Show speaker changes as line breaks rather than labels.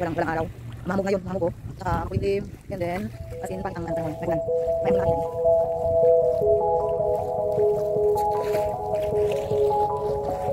walang walang araw mamog ngayon mamog ko saka uh, and then kasi in pantang ng tanong naglan may mga atin